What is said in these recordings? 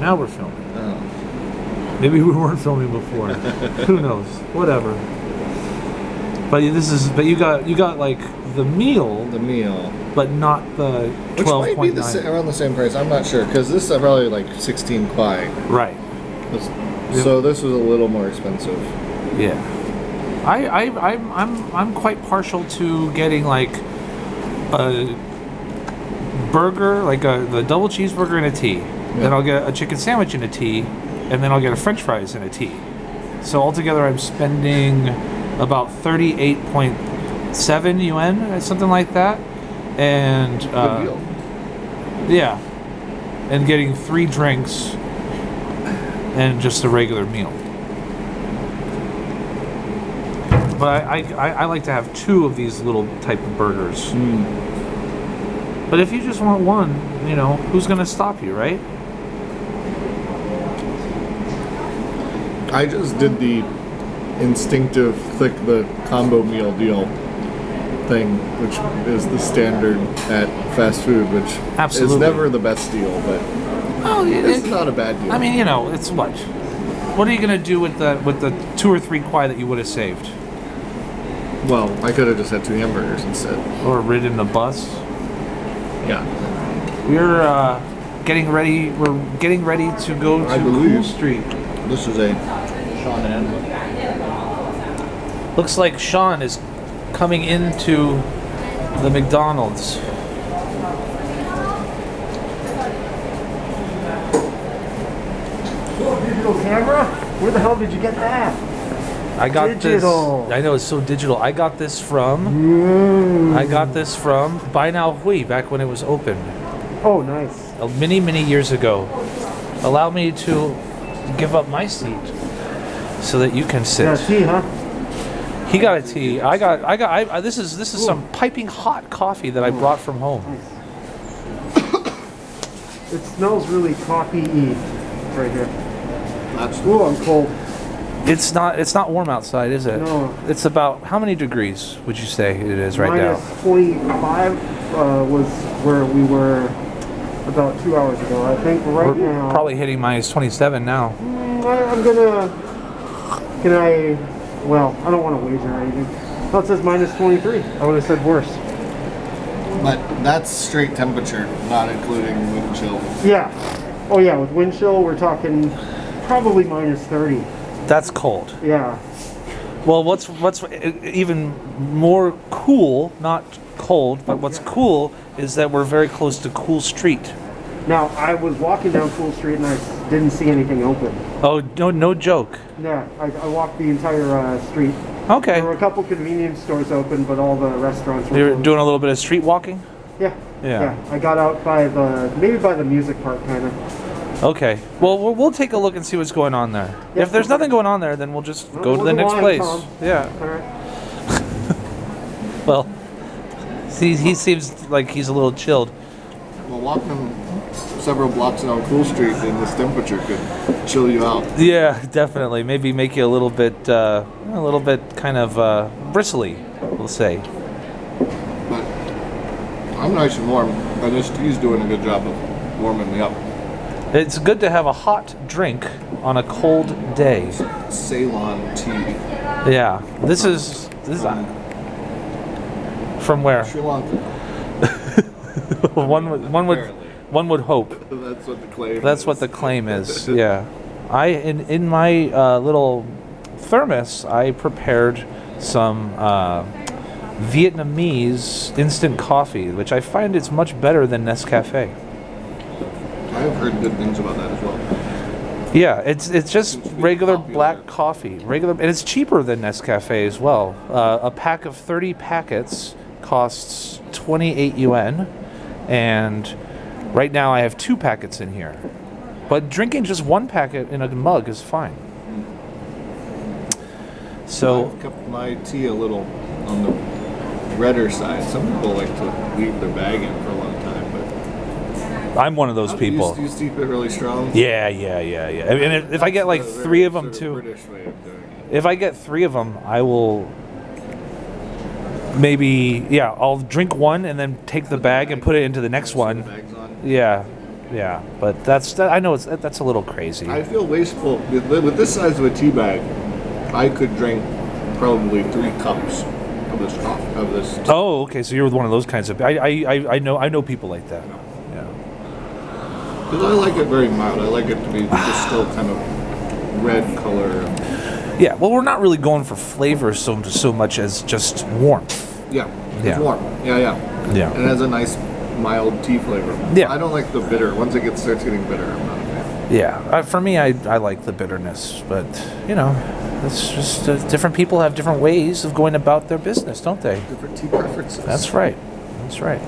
Now we're filming. Oh. Maybe we weren't filming before. Who knows? Whatever. But this is. But you got you got like the meal, The meal. but not the Which twelve might be the sa- around the same price. I'm not sure because this is probably like 16 kwai. Right. This- So this was a little more expensive. Yeah. I, I I'm I'm I'm quite partial to getting like a burger, like a the double cheeseburger and a tea. Then I'll get a chicken sandwich and a tea, and then I'll get a French fries and a tea. So altogether, I'm spending about thirty-eight point seven yuan, something like that, and uh, yeah, and getting three drinks and just a regular meal. But I, I, I like to have two of these little type of burgers. But if you just want one, you know, who's gonna stop you, right? I just did the instinctive click the combo meal deal thing, which is the standard at fast food, which Absolutely. is never the best deal, but Oh, it's not a bad deal. I mean, you know, it's what? What are you gonna do with the with the two or three kwai that you would have saved, well, I could have just had two hamburgers instead. or ridden the bus? Yeah. We're uh, getting ready. We're getting ready to go to I Cool. Street. This is a Sean and Looks like Sean is coming into the McDonald's. Digital camera? Where the hell did you get that? I got Digital. this. I know it's so digital. I got this from. I got this from Buy Now Hui back when it was open, Oh, nice. uh, many many years ago. Allow me to give up my seat so that you can sit. Yeah, see, huh? He got a tea. I got. I got. I, I, this is this is some piping hot coffee that I brought from home. It smells really coffee-y right here. That's Ooh, I'm cold. It's not. It's not warm outside, is it? No. It's about how many degrees would you say it is right now? Minus 25 uh, was where we were about two hours ago. I think right We're now. probably hitting minus 27 now. Mm, I, I'm gonna. Can I? Well, I don't want to wager or anything. Oh, it says minus 23. I would have said worse. But that's straight temperature, not including wind chill. Yeah. Oh yeah, with wind chill, we're talking probably minus 30. That's cold. Yeah. Well, what's what's even more cool, not cold, but what's cool is that we're very close to Cool Street. Now I was walking down Cool Street and I didn't see anything open. Oh, no, no joke. Yeah, I, I walked the entire uh, street. Okay. There were a couple convenience stores open, but all the restaurants were You're closed. doing a little bit of street walking. Yeah. Yeah. I got out by the maybe by the music park kind of. Okay. Well, we'll we'll take a look and see what's going on there. Yeah. If there's nothing going on there, then we'll just Well, go to we'll the next on, place. Tom. Yeah. All right. Well, see, he seems like he's a little chilled. Well, walking several blocks down Cool Street in this temperature could chill you out. Yeah, definitely. Maybe make you a little bit, uh, a little bit kind of uh, bristly, we'll say. But I'm nice and warm, and this tea's doing a good job of warming me up. It's good to have a hot drink on a cold day. Ceylon tea. Yeah, this is this is from where Sri Lanka. one would one would Apparently. One would hope. That's what the claim That's is. what the claim is. Yeah, I in in my uh, little thermos I prepared some uh, Vietnamese instant coffee, which I find is much better than Nescafe. I've heard good things about that as well. Yeah, it's it's just regular popular. black coffee, regular, and it's cheaper than Nescafe as well. Uh, a pack of thirty packets costs twenty eight yuan, and right now I have two packets in here. But drinking just one packet in a mug is fine. So I've kept my tea a little on the redder side. Some people like to leave their bag in for a long time, but I'm one of those you, people. you steep it really strong. Yeah, yeah, yeah, yeah. And if, if I get like That's the three of them sort of too. British way of doing it. If I get three of them, I will maybe yeah, I'll drink one and then take the bag and put it into the next Put the one. Yeah, yeah. But that's that, I know it's that's a little crazy. I feel wasteful with, with this size of a tea bag. I could drink probably three cups of this coffee of this. tea. oh, okay. So you're with one of those kinds of. I I, I, I know I know people like that. Yeah. Because I like it very mild. I like it to be just still kind of red color. Yeah. Well, we're not really going for flavor so so much as just warmth. Yeah, it's Yeah. warm. Yeah, yeah. Yeah. And it has a nice mild tea flavor. Yeah. I don't like the bitter. Once it gets starts getting bitter, I'm not a fan. Yeah, uh, for me, I, I like the bitterness, but you know, it's just uh, different people have different ways of going about their business, don't they? Different tea preferences. That's right. That's right.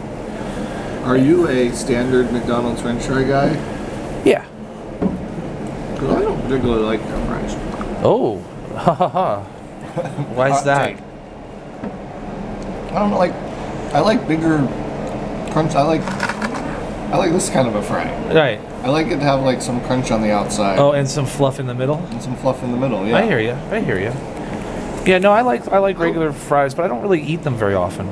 Are you a standard McDonald's French fry guy? Yeah. Because I don't particularly like their fries. Oh, ha ha ha. Why is that? take. I don't know, like I like bigger crunch. I like I like this kind of a fry. Right. I like it to have like some crunch on the outside Oh, and some fluff in the middle. and some fluff in the middle. Yeah. I hear you. I hear you. Yeah, no, I like I like regular fries, but I don't really eat them very often.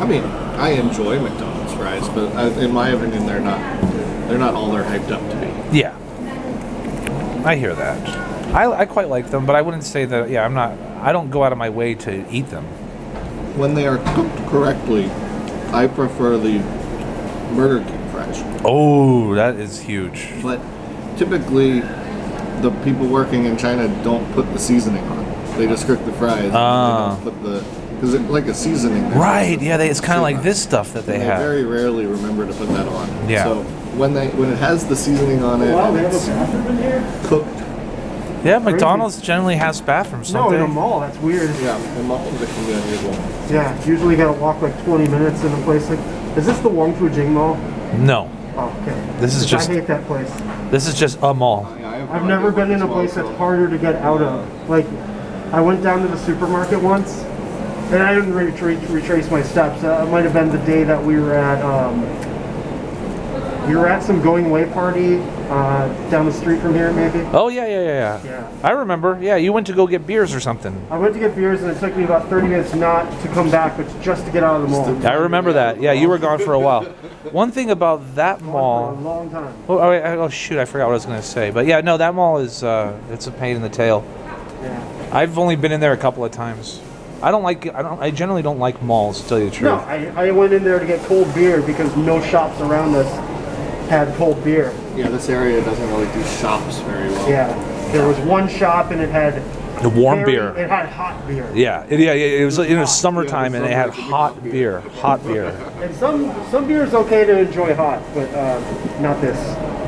I mean, I enjoy McDonald's fries, but I, in my opinion, they're not they're not all they're hyped up to be. Yeah. I hear that. I, I quite like them, but I wouldn't say that. Yeah, I'm not. I don't go out of my way to eat them. When they are cooked correctly, I prefer the Burger King fries. Oh, that is huge. But typically, the people working in China don't put the seasoning on. They just cook the fries. Ah. And put the because it's like a seasoning. Right. Yeah, they, it's kind of like Yeah. this stuff that they They have. very rarely remember to put that on. Yeah. So when they when it has the seasoning on it Wow, and they have a it's bathroom in here? cooked, Yeah, McDonald's generally has bathrooms, No, in a mall. That's weird. yeah, the muffins it can be unusual. Yeah, usually you gotta walk like 20 minutes in a place like. Is this the Wangfu Jing Mall? No. Oh, okay. This is just- I hate that place. This is just a mall. Yeah, I have I've never been in a place was, that's so- harder to get out of. Like, I went down to the supermarket once, and I didn't retra- retrace my steps. Uh, it might have been the day that we were at. Um, we were at some going away party uh, down the street from here, maybe. Oh yeah, yeah, yeah, yeah. Yeah. I remember. Yeah, you went to go get beers or something. I went to get beers, and it took me about 30 minutes not to come back, but just to get out of the mall. I remember that. Yeah, you were gone for a while. One thing about that For a mall. long time. Oh, oh, oh shoot! I forgot what I was gonna say. But yeah, no, that mall is uh, it's a pain in the tail. Yeah. I've only been in there a couple of times. I don't like. I don't. I generally don't like malls. To tell you the truth. No, I, I went in there to get cold beer because no shops around us had cold beer. Yeah, this area doesn't really do shops very well. Yeah, there was one shop and it had the warm very- beer. It had hot beer. Yeah, it, yeah, yeah, it was in the summertime, Yeah, and they had summer, hot beer, hot beer. And some some beer is okay to enjoy hot, but uh, not this.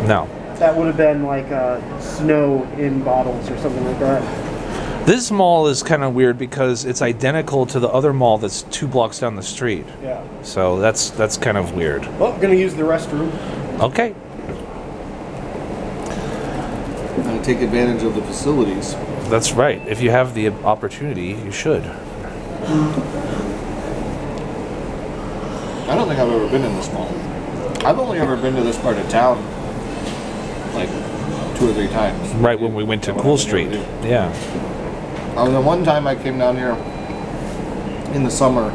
No, That would have been like uh, snow in bottles or something like that. this mall is kind of weird because it's identical to the other mall that's two blocks down the street. Yeah. So that's that's kind of weird. Well, I'm gonna use the restroom. Okay. And take advantage of the facilities. That's right. If you have the opportunity, you should. I don't think I've ever been in this mall. I've only ever been to this part of town like two or three times. Right when we went to Cool Street. Yeah. the one time I came down here in the summer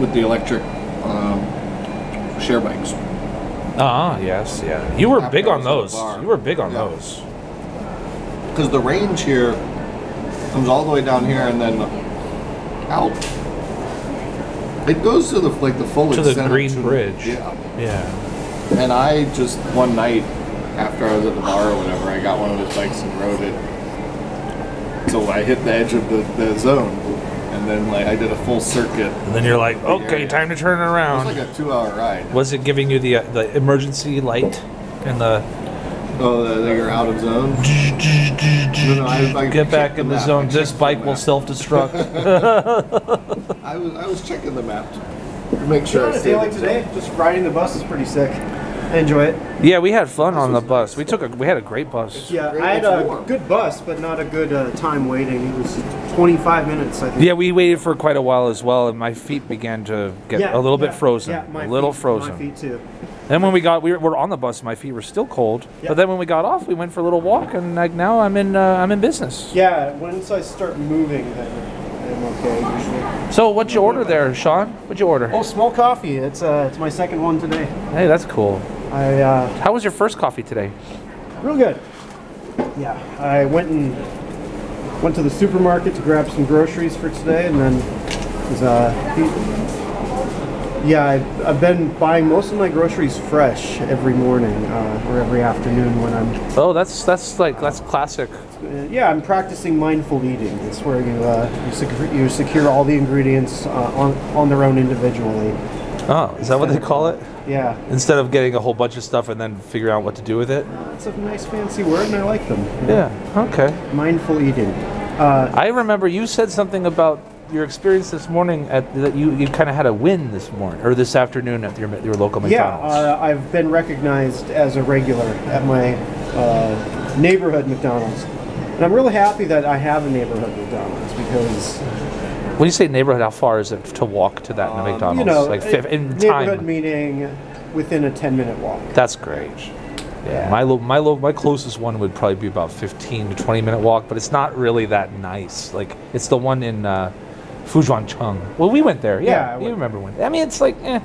with the electric um, share bikes. Ah, yes, yeah. You were big on was at the those. You were big on Yeah. those. Because the range here comes all the way down here and then out. It goes to the like the full To the Green to Bridge. Yeah. Yeah. And I just one night after I was at the bar or whatever, I got one of his bikes and rode it. So I hit the edge of the, the zone, and then like I did a full circuit. And then you're like, okay, time to turn It was around. like a two-hour ride. Was it giving you the uh, the emergency light and the Oh, that that you're out of zone. No, no, I, I get back in the map. Zone? This bike will self-destruct. I was I was checking the map to make sure. I on a stayed day like today, just riding the bus is pretty sick. I enjoy it. yeah, we had fun on the was bus. nice. We took a we had a great bus. Yeah, Great, I had it's a warm. good bus, but not a good uh, time waiting. It was 25 minutes, I think. Yeah, we waited for quite a while as well, and my feet began to get Yeah, a little yeah, bit frozen. Yeah, my a little feet, frozen. My feet too. Then when we got we were, were on the bus, my feet were still cold. Yeah. But then when we got off, we went for a little walk, and like now I'm in uh, I'm in business. Yeah, once I start moving, then I'm okay usually. So what'd you order there, Sean? What'd you order? Oh, small coffee. It's uh, it's my second one today. Hey, that's cool. I uh, How was your first coffee today? real good. Yeah, I went and went to the supermarket to grab some groceries for today, and then was uh, yeah, I, I've been buying most of my groceries fresh every morning uh, or every afternoon when I'm Oh, that's that's like that's classic. Uh, yeah, I'm practicing mindful eating. It's where you uh, you, secure, you secure all the ingredients uh, on on their own individually. Oh, is that what they call it? Yeah, Instead of getting a whole bunch of stuff and then figuring out what to do with it. it's a nice fancy word, and I like them. Yeah. Okay. Mindful eating. Uh, I remember you said something about your experience this morning at that you, you kind of had a win this morning or this afternoon at your your local yeah, McDonald's. uh, I've been recognized as a regular at my uh, neighborhood McDonald's, and I'm really happy that I have a neighborhood McDonald's because when you say neighborhood, how far is it to walk to that um, McDonald's? you know, like fif- in neighborhood time. meaning within a 10 minute walk. That's great. Yeah, my lo- my lo- my closest one would probably be about 15 to 20 minute walk, but it's not really that nice. Like it's the one in uh, Fujiancheng. Well, we went there. Yeah, Yeah, you remember when? I mean, it's like, eh.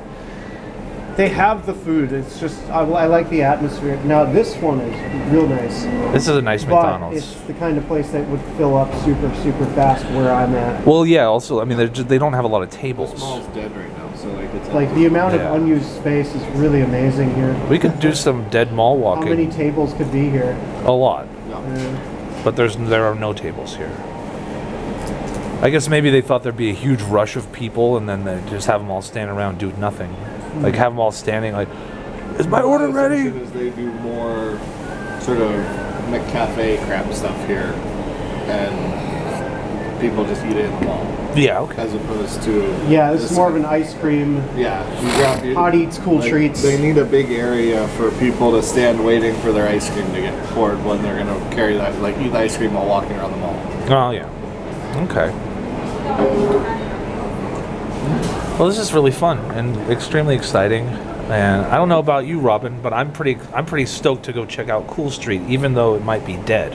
They have the food. It's just I, I like the atmosphere. Now this one is real nice, This is a nice but McDonald's. it's the kind of place that would fill up super super fast where I'm at. Well, yeah. Also, I mean, they're just, they don't have a lot of tables. The tables. mall's dead right now, so like it's Like the amount Yeah. of unused space is really amazing here. We could do some dead mall walking. How many tables could be here? A lot, no. Uh, but there's there are no tables here. I guess maybe they thought there'd be a huge rush of people, and then they just have them all stand around do nothing. Like have them all standing, like, is my order My ready? assumption Is they do more sort of McCafe crap stuff here, and people just eat it in the mall, Yeah. Okay. as opposed to yeah, this is more of an ice cream. yeah. You grab you, Hot eats, cool like, treats. They need a big area for people to stand waiting for their ice cream to get poured when they're gonna carry that like eat the ice cream while walking around the mall. Oh yeah. Okay. Well, this is really fun and extremely exciting. And I don't know about you, Robin, but I'm pretty I'm pretty stoked to go check out Cool Street, even though it might be dead.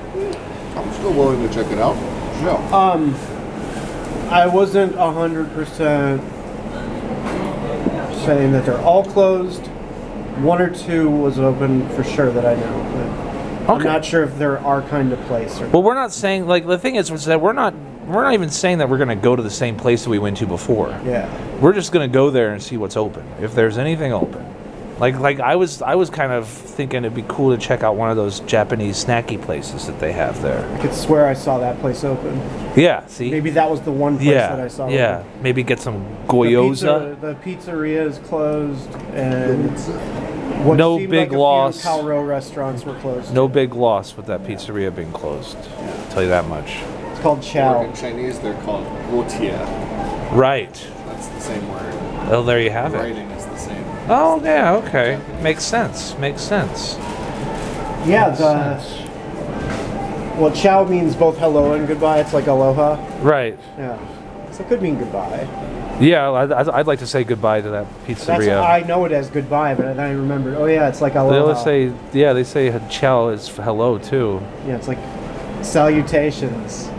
I'm still willing to check it out. No. Um, I wasn't hundred percent saying that they're all closed. One or two was open for sure that I know. But I'm not sure if they're our kind of place or. Well, we're not saying like the thing is was that we're not we're not even saying that we're going to go to the same place that we went to before. Yeah. We're just going to go there and see what's open. If there's anything open. Like like I was I was kind of thinking it'd be cool to check out one of those Japanese snacky places that they have there. I could swear I saw that place open. Yeah, see? Maybe that was the one place yeah. that I saw. yeah. open. Maybe get some The, gyoza. pizza, the pizzeria is closed, and what No big like a few loss. Calro restaurants were closed. No big loss with that pizzeria being closed. I'll tell you that much. It's called Or Chow. in Chinese, they're called wotia. Right. That's the same word. Oh, there you have The it. writing is the same. Oh, yeah, okay. Makes sense. Makes sense. Yeah, the well, Chow means both hello and goodbye. It's like aloha. Right. Yeah, so it could mean goodbye. Yeah, I'd, I'd I'd like to say goodbye to that That's pizzeria. I know it as goodbye, but then I remember. Oh yeah, it's like aloha. they aloha. always say, yeah, they say ciao is hello too. yeah, it's like salutations.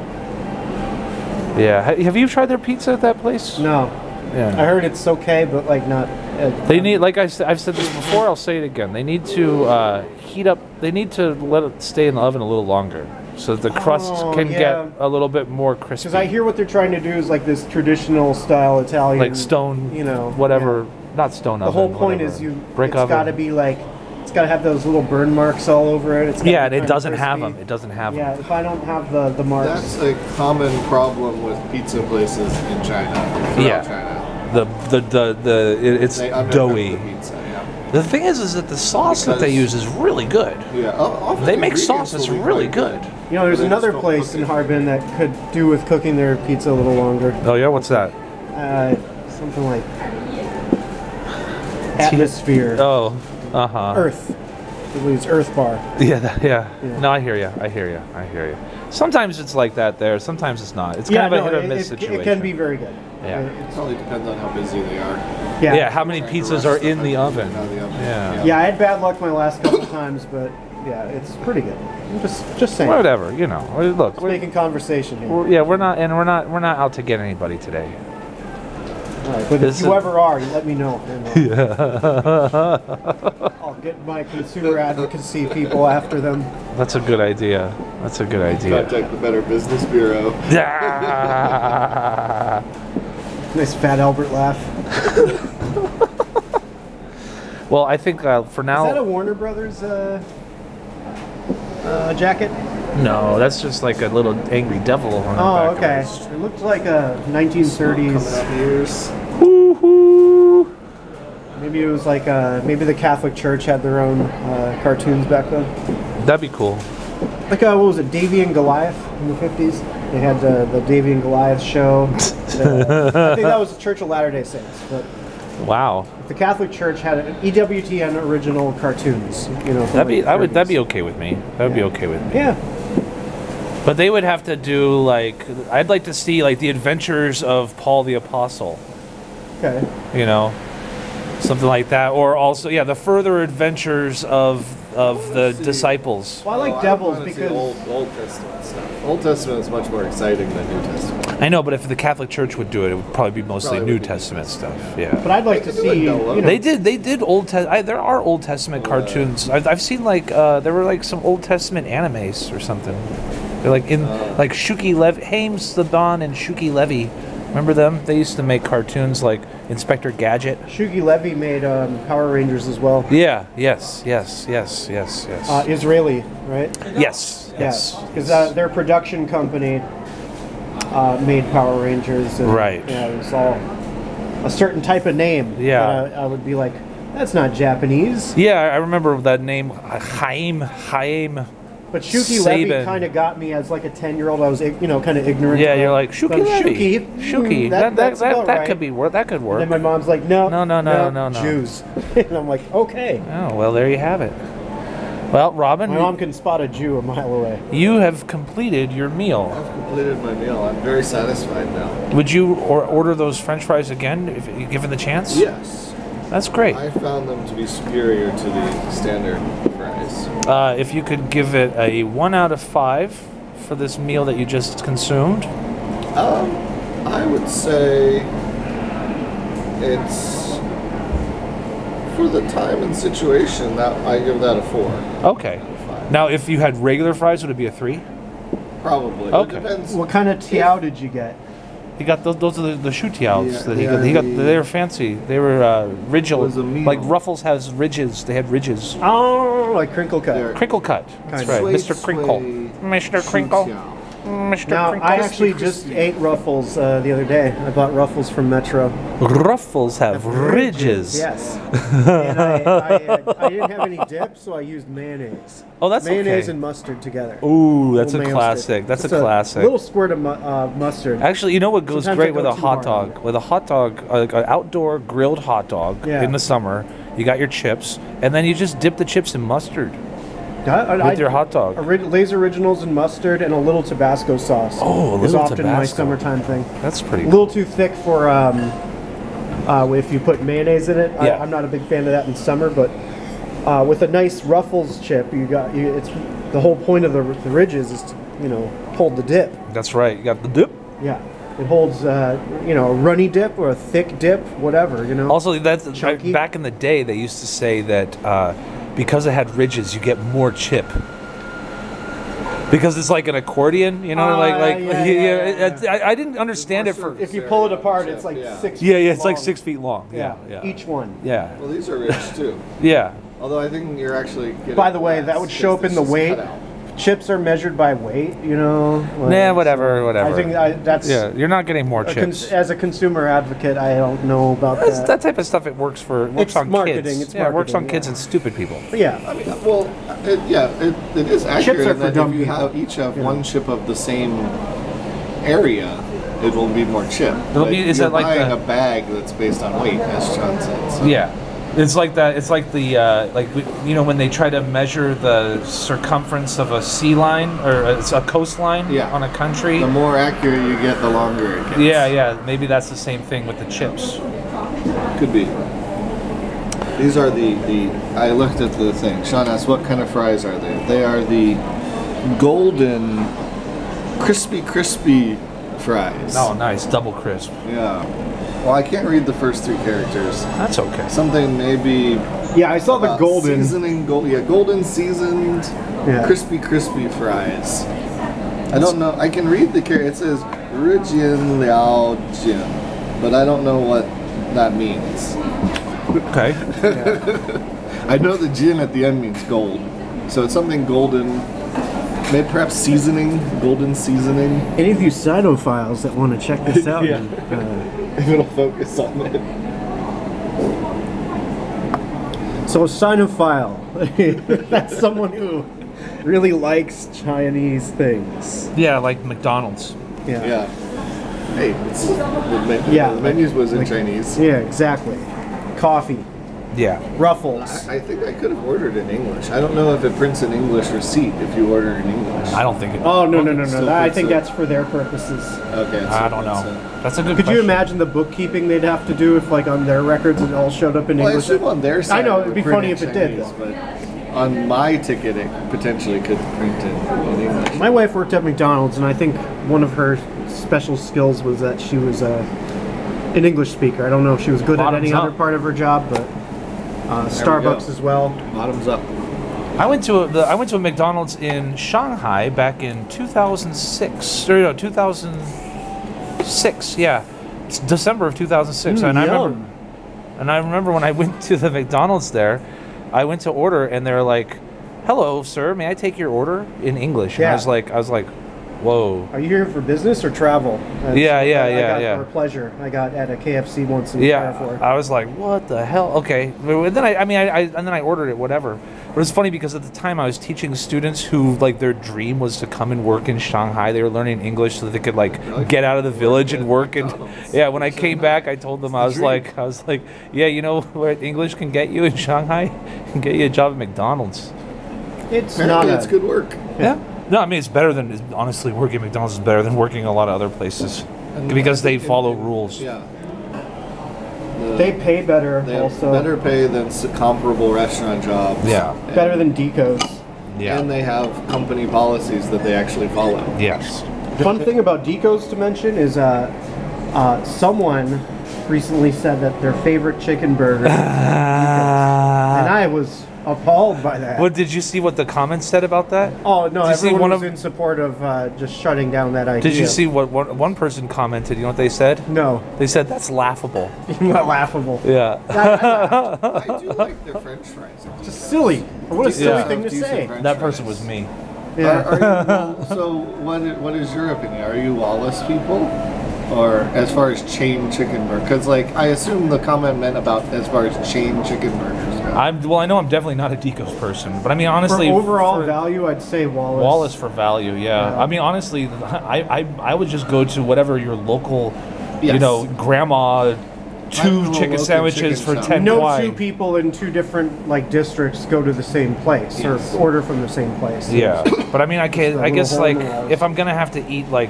Yeah. Have you tried their pizza at that place? No, Yeah. I heard it's okay, but like not. Uh, They need, like I said, I've said this before. I'll say it again. They need to uh, heat up. They need to let it stay in the oven a little longer, so that the crust Oh, can yeah. get a little bit more crispy. Because I hear what they're trying to do is like this traditional style Italian, like stone, you know, whatever. Not stone The oven. The whole point whatever. is you. brick it's got to be like. It's got to have those little burn marks all over it. It's yeah, and it doesn't have them. It doesn't have Yeah, them. if I don't have the the marks. That's a common problem with pizza places in China. Yeah. China. The the the, the it, it's doughy. the pizza. Yeah. The thing is, is that the sauce that they use is really good. Yeah. often They the make ingredients sauce that's really quite good. You know, there's another place in. Harbin that could do with cooking their pizza a little longer. Oh yeah, what's that? Uh, something like atmosphere, Oh, uh huh. Earth. I believe it's Earth Bar. Yeah, that, yeah, Yeah. No, I hear you. I hear you. I hear you. Sometimes it's like that there. Sometimes it's not. It's kind of a no, hit or it, miss it, situation. it can be very good. Yeah. It probably depends on how busy they are. yeah. Yeah. How many pizzas are in the oven? the oven. Yeah. Yeah, I had bad luck my last couple times, but yeah, it's pretty good. I'm just just saying. Whatever, you know. Look, we're, Making conversation here. we're- yeah, we're not, and we're not, we're not out to get anybody today. All right, but This if you ever are, you let me know. Yeah. I'll, I'll get my consumer advocacy people after them. That's a good idea. That's a good idea. Contact the Better Business Bureau. Yeah. Nice fat Albert laugh. well, I think uh, for now. Is that a Warner Brothers uh, uh, jacket? No, that's just like a little angry devil on the Oh, back okay. of his- It looked like a 1930s. up. Woo-hoo. Maybe it was like uh, maybe the Catholic Church had their own uh, cartoons back then. That'd be cool. Like uh, what was it, Davey and Goliath in the 50s? They had the, the Davey and Goliath show. The- I think that was the Church of Latter Day Saints. But Wow. the Catholic Church had an EWTN original cartoons. You know, That'd be, I would, that'd be okay with me. That would be okay with me. Yeah. But they would have to do like, I'd like to see like the adventures of Paul the Apostle. Okay. you know, something like that, or also yeah, the further adventures of of the see. disciples. Well, I like Oh, devils wanna because old, old Testament stuff. Old Testament is much more exciting than New Testament. I know, but if the Catholic Church would do it, it would probably be mostly Probably New would be Testament Testament, stuff. Yeah. But I'd like They to could do it see. You know, They did. They did Old Testament. There are Old Testament Well, uh, cartoons. I've, I've seen like uh, there were like some Old Testament animes or something. They're like in Uh. like Shuki Lev, Haim Saban and Shuki Levy. Remember them? They used to make cartoons like Inspector Gadget. Shuki Levy made um, Power Rangers as well. Yeah. Yes. Yes. Yes. Yes. Yes. Uh, Israeli, right? yes. Yes. Because uh, their production company uh, made Power Rangers. And, Right. Yeah, it was all a certain type of name. Yeah. that I, I would be like, that's not Japanese. Yeah, I remember that name, Chaim. Chaim. But Shuki Levy kind of got me as like a ten year old. I was you know kind of ignorant. Yeah, you're like Shuki Levy. Shuki. Shuki. mm, That that that, that right. could be work. That could And work. then my mom's like, no, No, no, no, no, no. Jews. and I'm like, okay. Oh well, there you have it. Well, Robin, My mom can spot a Jew a mile away. you have completed your meal. I've completed my meal. I'm very satisfied now. Would you or order those French fries again if given the chance? Yes. That's great. I found them to be superior to the standard fries. Uh, if you could give it a one out of five for this meal that you just consumed, Um, I would say it's for the time and situation that I give that a four. okay. Now, if you had regular fries, would it be a three? Probably. Okay. It depends. What kind of tiao did you get? He got those. Those are the, the shootiows Yeah, that he they got. are He got. They were fancy. They were uh, ridgel. was a meal. Like Ruffles has ridges. They had ridges. Oh, like crinkle cut. They're- Crinkle cut. That's right, Mr. Crinkle. sway, Mr. Crinkle. Xiao. Mr. Now, Crinkle. I actually just ate Ruffles uh, the other day. I bought Ruffles from Metro. Ruffles have ridges. Yes. and I, I, I didn't have any dip, so I used mayonnaise. Oh, that's mayonnaise okay. and mustard together. Ooh, that's a Little mayo classic. stick. That's Just a classic. A little squirt of mu- uh, mustard. Actually, you know what goes Sometimes I great with go a too hot hard dog? With a hot dog, uh, like an outdoor grilled hot dog Yeah. in the summer, you got your chips, and then you just dip the chips in mustard I- I- with your hot dog. Lay's Originals and mustard and a little Tabasco sauce. Oh, a little is often my Tabasco. summertime thing. That's pretty A little too thick for um, uh, if you put mayonnaise in it. Yeah. I, I'm not a big fan of that in summer, but uh, with a nice Ruffles chip, you got you, it's the whole point of the, the ridges is to you know hold the dip. That's right. You got the dip. Yeah, it holds uh, you know a runny dip or a thick dip, whatever you know. Also, that's Chunky. back in the day. They used to say that uh, because it had ridges, you get more chip. Because it's like an accordion, you know, Ah, like like yeah, yeah, yeah, it's- I, I didn't understand it for if you pull it apart, it's like Yeah. six. yeah feet yeah it's like six feet long Yeah, yeah yeah each one. yeah Well, these are ridges too. yeah Although I think you're actually getting By the way, that would show up in the this is weight. Cut out. Chips are measured by weight, you know. like, nah whatever whatever I think I, that's yeah you're not getting more a chips cons- as a consumer advocate. I don't know about That's, that. that type of stuff it works for it works It's on marketing, kids it's yeah it works on marketing, kids and stupid people But yeah, I mean, well, it, yeah, it, it is accurate chips are for dumb if you people. have each have Yeah. one chip of the same area, it will be more chip. It'll But be- is you're it like buying the- a bag that's based on weight, as John said. So. yeah it's like that it's like the uh, like you know when they try to measure the circumference of a sea line or a, a coastline Yeah. on a country The more accurate you get, the longer it gets. yeah yeah maybe that's the same thing with the chips Could be. These are the, the I looked at the thing. Sean asked what kind of fries are they? They are the golden crispy crispy fries. Oh, nice. Double crisp. Yeah. Well, I can't read the first three characters. That's okay. Something maybe Yeah, I saw the golden. seasoning gold yeah, golden seasoned Yeah. crispy crispy fries. I don't know. I can read the character. It says Rijian Liao Jin, but I don't know what that means. Okay. I know the Jin at the end means gold, so it's something golden. Maybe perhaps seasoning, golden seasoning. Any of you Sinophiles that want to check this out, Yeah. and, uh, If it'll focus on it. So a Sinophile, that's someone who really likes Chinese things. Yeah, like McDonald's. Yeah. Yeah. Hey, it's, the, men- Yeah, the menus was in like- Chinese. Yeah, exactly. Coffee, Yeah. Ruffles. I, I think I could have ordered in English. I don't know if it prints an English receipt if you order in English. I don't think it. Oh no no no no! Still I think it- that's for their purposes. Okay. so I don't know. uh, That's a good. Could you imagine the bookkeeping they'd have to do if, like, on their records it all showed up in Well, I English? assume on their side. I know it it'd be funny in if it did. But on my ticket, it potentially could print in, in English. My wife worked at McDonald's, and I think one of her special skills was that she was uh, an English speaker. I don't know if she was good at any Bottoms other part of her job, but uh, Starbucks go. as well. Bottoms up. I went to a, the, I went to a McDonald's in Shanghai back in 2006. Or no, 2006. Yeah, it's December of 2006. Mm, and I remember, and I remember when I went to the McDonald's there, I went to order and they're like, "Hello, sir, may I take your order?" in English. And I was like, I was like, "Whoa." Are you here for business or travel? That's- Yeah, yeah, I, yeah, I got, yeah. Or pleasure. I got at a KFC once in Yeah, Carrefour. I was like, "What the hell?" Okay, but then I, I mean, I, I, and then I ordered it, whatever. But it's funny because at the time I was teaching students who like their dream was to come and work in Shanghai. They were learning English so that they could like like get out of the village and work. And McDonald's. yeah, when I came back, I told them I was dream. like, I was like, yeah, you know where English can get you in Shanghai, can get you a job at McDonald's. it's not Apparently, a, it's good work. Yeah. No, I mean it's better than honestly working at McDonald's is better than working a lot of other places And because they follow in- rules. Yeah. The- They pay better They have also. better pay than comparable restaurant jobs. Yeah. And- better than Dicos. Yeah. And they have company policies that they actually follow. yes. Fun thing about Dicos to mention is uh, uh, someone recently said that their favorite chicken burger, and I was appalled by that. What did you see? What the comments said about that? oh no, Did you see everyone one was of- in support of uh, just shutting down that idea. Did you see what one, one person commented? You know what they said? No, They said that's laughable. not laughable. Yeah. I do like their French fries. Just silly. What a Do silly Yeah. thing to say. That person was me. Yeah. Are, are you, well, so what? What is your opinion? Are you Wallace people, or as far as chain chicken burger? Because like I assume the comment meant about as far as chain chicken burgers go. I'm well. I know I'm definitely not a Dicos person, but I mean For honestly, overall for value, I'd say Wallace. Wallace for value. Yeah. Yeah. I mean honestly, I, I I would just go to whatever your local, you know, grandma, two chicken sandwiches chicken for shop. ten No kwai. two people in two different like districts go to the same place Yes. or order from the same place. Yeah, but I mean, I can. I guess like in the wall. if I'm gonna have to eat like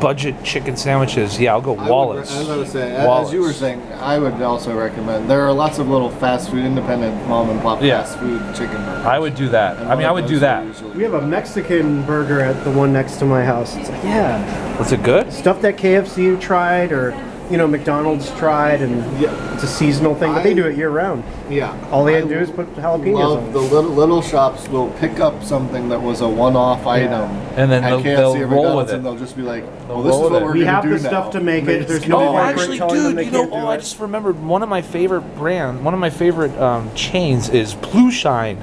budget chicken sandwiches, yeah, I'll go I would- Wallace. as I was saying, as Wallace. you were saying, I would also recommend. There are lots of little fast food, independent mom and pop Yeah. fast food chicken burgers. I would do that. And I mean, I would do that. usually- We have a Mexican burger at the one next to my house. It's like, yeah, Was it good? stuff that KFC you tried or you know McDonald's tried, and Yeah. it's a seasonal thing, but they do it year round. Yeah. All they I had to do is put jalapenos love on. the little little shops will pick up something that was a one-off item, And then at they'll- KFC they'll roll with it. and they'll just be like, They'll "Well, this is with what we're We gonna have do the now." stuff to make it. There's it no Oh, corporate actually, telling them dude, they you know, can't oh, I just remembered one of my favorite brand, one of my favorite um, chains is Plushine.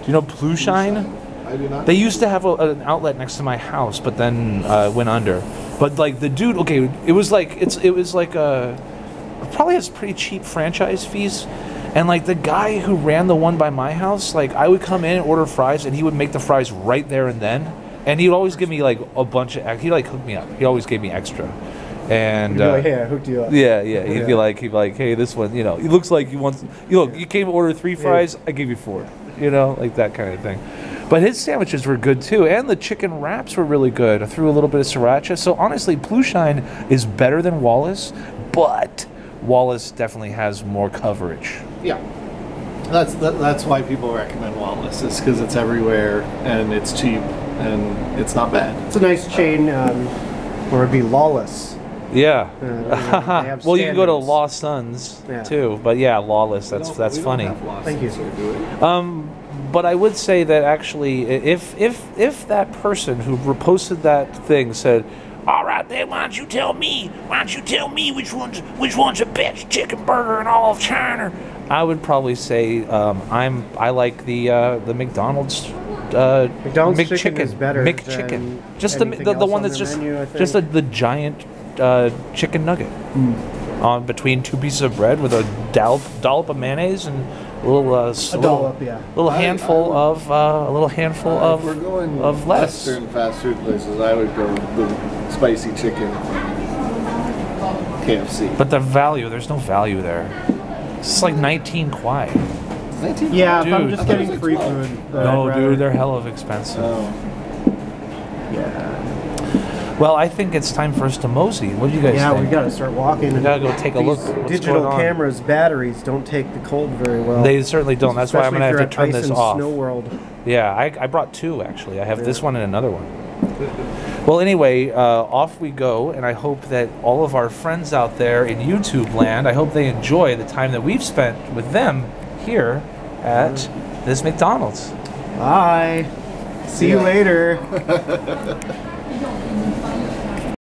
Do you know Plushine? I do not. They used to have a, an outlet next to my house, but then uh, went under. But like the dude, okay, it was like it's it was like a probably has pretty cheap franchise fees. And like the guy who ran the one by my house, like I would come in and order fries, and he would make the fries right there and then. And he'd always give me like a bunch of. He like hooked me up. He always gave me extra. And uh, like, hey, I hooked you up. yeah, yeah. He'd be like, he'd be like, hey, this one, you know, he looks like you want. You look, you came to order three fries, I gave you four. You know, like that kind of thing. But his sandwiches were good too, and the chicken wraps were really good. I threw a little bit of sriracha. So honestly, Plushine is better than Wallace, but Wallace definitely has more coverage. Yeah. That's that, that's why people recommend Wallace is because it's everywhere and it's cheap and it's not bad. It's a nice chain, um, or it'd be lawless. Yeah. Uh, you know, well, you can go to standards. Law Sons Yeah. too, but yeah, lawless. That's We don't- that's we don't funny. have Thank you. here, do we? Um, but I would say that actually, if if if that person who reposted that thing said, "All right, then why don't you tell me? Why don't you tell me which one's which one's the best chicken burger in all of China?" I would probably say um, I'm I like the uh, the McDonald's. Uh, McDonald's McChicken, chicken is better McChicken. Just the, the, the one on that's just menu, just the, the giant uh, chicken nugget on between two pieces of bread with a dollop, dollop of mayonnaise and little uh, s- A little- dollop, yeah. little I- handful I of uh, a little handful Uh, of we're going of lettuce. Western fast food places, I would go the spicy chicken from KFC. But the value, there's no value there. It's like 19 kwai. Yeah, if I'm just I thought it getting like free 12. food. No, dude, they're hell of expensive. Oh. Yeah. Well, I think it's time for us to mosey. What do you guys think? Yeah, think? we gotta start walking. We gotta go take a These look. What's digital going on? cameras, batteries don't take the cold very well. They certainly don't. That's why I'm gonna have to turn at this and off. Snow World. Yeah, I, I brought two actually. I have this one and another one. Well, anyway, uh, off we go, and I hope that all of our friends out there in YouTube land, I hope they enjoy the time that we've spent with them here at this McDonald's. Bye. See you later.